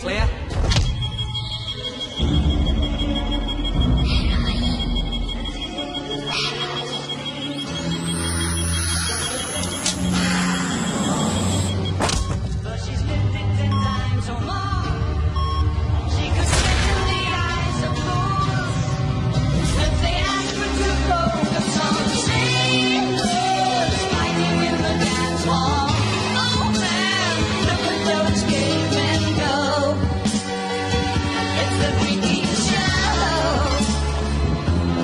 Clear?